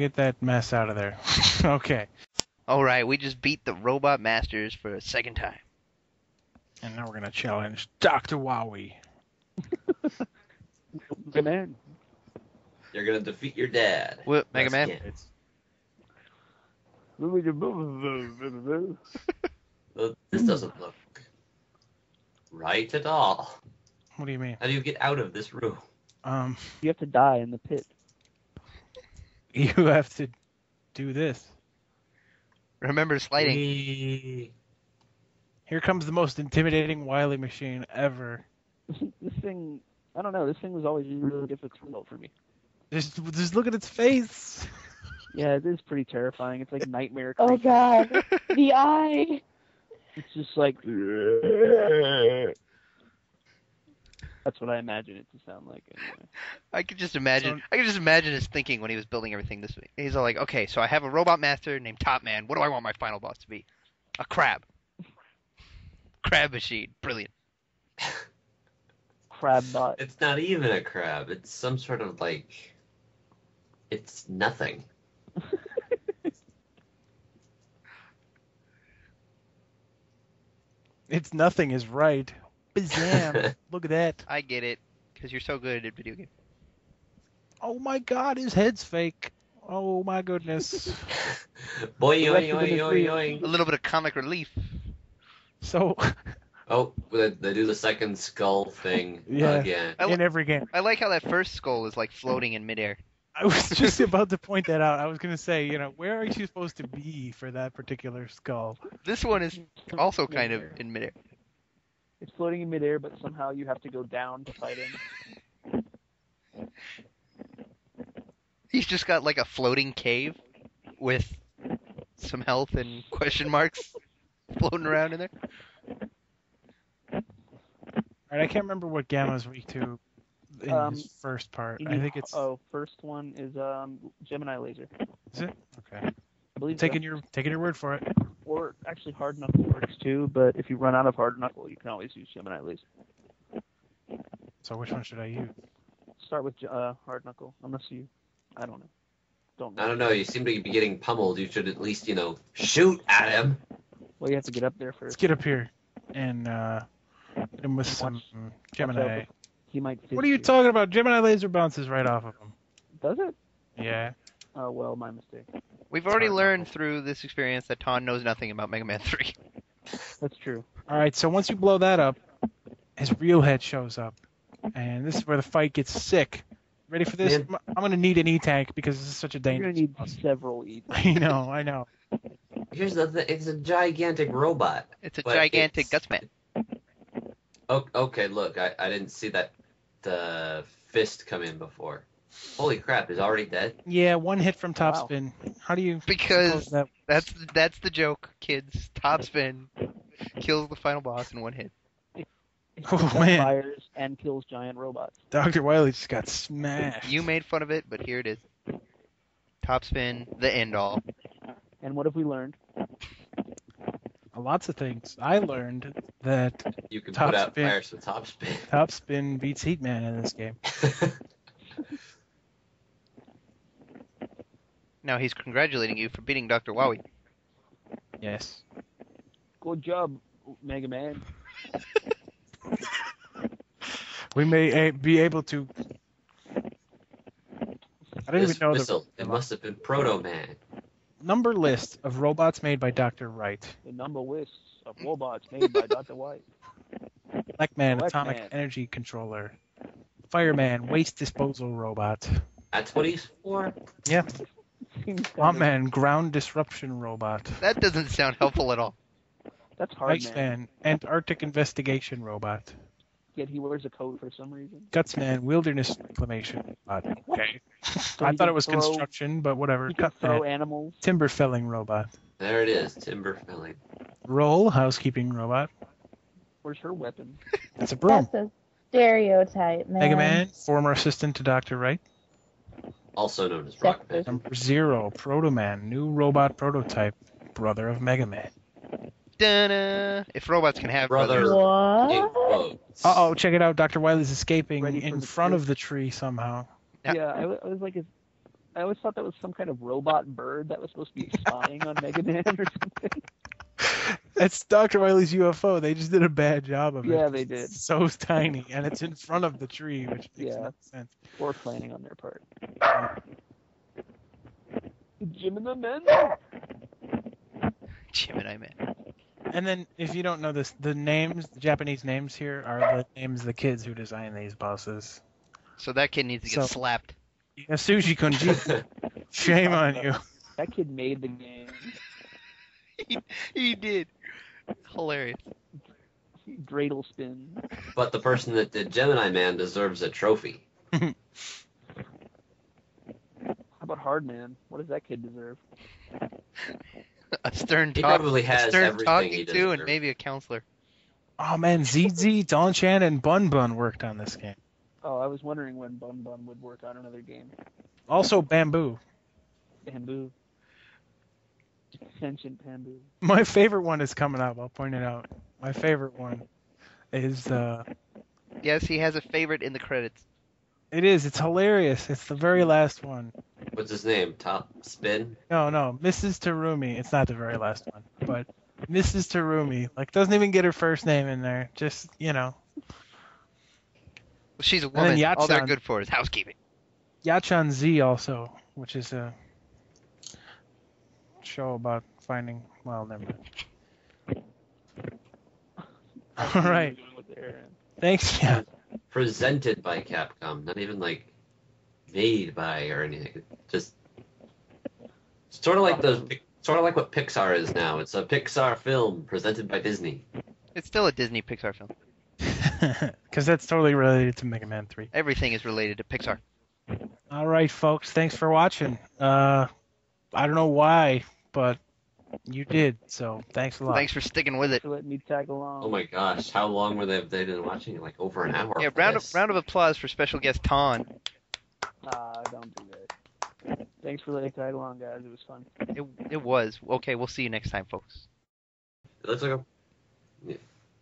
get that mess out of there. okay. All right, we just beat the Robot Masters for a second time. And now we're gonna challenge Dr. Wowee. Mega Man. You're gonna defeat your dad. What, Mega Man? kid. This doesn't look right at all. What do you mean? How do you get out of this room? Um, You have to die in the pit. you have to do this. Remember sliding. Whee! Here comes the most intimidating Wily machine ever. this thing, I don't know. This thing was always really difficult for me. Just, just look at its face. Yeah, it is pretty terrifying. It's like nightmare. Oh god, the eye. It's just like. That's what I imagine it to sound like. Anyway. I could just imagine. So- I could just imagine his thinking when he was building everything this week. He's all like, "Okay, so I have a robot master named Top Man. What do I want my final boss to be? A crab. Crab machine. Brilliant. Crabbot. It's not even a crab. It's some sort of like. It's nothing. It's nothing is right. Bazam! look at that. I get it, because you're so good at video games. Oh my God, his head's fake. Oh my goodness. Boy, The rest yoing, of it yoing, is yoing, real. A little bit of comic relief. So Oh, they, they do the second skull thing Yeah. again. I li- in every game, I like how that first skull is like floating in midair. I was just about to point that out. I was gonna say, you know, where are you supposed to be for that particular skull? This one is also kind of in midair. It's floating in midair, but somehow you have to go down to fight him. He's just got like a floating cave with some health and question marks floating around in there. All right, I can't remember what Gamma's weak to in Um, his first part. I think it's Oh, first one is um Gemini laser. is it? Okay. I believe so. Taking your taking your word for it. Or actually, hard knuckle works too. But if you run out of hard knuckle, you can always use Gemini laser. So which one should I use? Start with uh, hard knuckle, unless you, I don't know, don't. Know. I don't know. You seem to be getting pummeled. You should at least, you know, shoot at him. Well, you have to get up there first. Let's first. get up here and uh hit him with some Gemini. He might. What are you talking about? Gemini laser bounces right off of him. Does it? Yeah. Oh well, my mistake. We've already Hard learned knuckle. through this experience that Ton knows nothing about Mega Man 3. That's true. All right. So once you blow that up, his real head shows up, and this is where the fight gets sick. Ready for this? Man. I'm- I'm gonna need an E tank because this is such a dangerous. You're gonna dangerous. need boss. several E. I know. I know. Here's the thing. It's a gigantic robot. It's a gigantic it's- Gutsman. Okay, look. I, I didn't see that the fist come in before. Holy crap, Is already dead? Yeah, one hit from top Wow. spin. How do you Because that? that's that's the joke, kids. Top spin kills the final boss in one hit. Oh, man. Fires and kills giant robots. Dr. Wily just got smashed. You made fun of it, but here it is. Top spin, the end all. And what have we learned? Lots of things. I learned that You can Top put out spin. fires with top spin. top spin beats Heatman in this game. Now he's congratulating you for beating Dr. Wowee. Yes. Good job, Mega Man. We may a- be able to. I don't this even know missile, the it must have been Proto Man. number list of robots made by Dr. Wright. The number lists of robots made by Dr. White. Black Man, Black atomic Man. energy controller. Fireman, waste disposal robot. That's what he's for? Yeah. Seems kind Man, ground disruption robot. That doesn't sound helpful at all. That's hard, man. Iceman, Antarctic investigation robot. Yet he wears a coat for some reason. Gutsman, wilderness reclamation robot. Okay. So I thought it was throw- construction, but whatever. He throw Cutman, animals. timber felling robot. There it is, timber felling. Roll, housekeeping robot. Where's her weapon? That's a broom. That's a stereotype, man. Mega Man, former assistant to Dr. Wright. Also known as Rockman. Number zero, Proto Man, new robot prototype, brother of Mega Man. Dun-uh. If robots can have Brother. brothers, In What? Uh oh, check it out. Dr. Wily's escaping Ready in front trip. of the tree somehow. Yeah. Yeah, I, I was like, is, I always thought that was some kind of robot bird that was supposed to be spying on Mega Man or something. It's Dr. Wily's UFO. They just did a bad job of it. Yeah, they did. It's so tiny, and it's in front of the tree, which makes Yeah. no sense. Or planning on their part. Jim and the Men. Jim and I Man. And then, if you don't know this, the names, the Japanese names here are the names of the kids who design these bosses. So that kid needs to get So- slapped. Yasushi Kunji, shame on you. That kid made the game. He did. Hilarious. Dreidel spin. but the person that did Gemini Man deserves a trophy. How about Hardman? What does that kid deserve? A stern He talk, probably a stern everything talking he to, and deserves. maybe a counselor. Oh man, ZZ, Donchan, and Bun Bun worked on this game. Oh, I was wondering when Bun Bun would work on another game. Also, Bamboo. Bamboo. Sentient bamboo. My favorite one is coming up. I'll point it out. My favorite one is uh, Yes, he has a favorite in the credits. it is. It's hilarious. It's the very last one. What's his name? Top Spin? No, no, Mrs. Terumi. It's not the very last one, but Mrs. Terumi. Like, doesn't even get her first name in there. Just you know, Well, she's a woman. All they're good for is housekeeping. Yachan Z also, which is a show about finding. Well, never mind. All right. Going with Aaron. Thanks. Yeah. Presented by Capcom, not even like made by or anything. Just sort of like the sort of like what Pixar is now. It's a Pixar film presented by Disney. It's still a Disney Pixar film. Because that's totally related to Mega Man 3. Everything is related to Pixar. All right, folks. Thanks for watching. Uh, I don't know why, but you did. So thanks a lot. Thanks for sticking with it. For letting me tag along. Oh my gosh, how long were they they been watching? it? Like over an hour. Yeah, round of round of applause for special guest Ton. Ah, don't do that. Thanks for letting me tag along, guys. It was fun. It it was okay. We'll see you next time, folks. It looks like a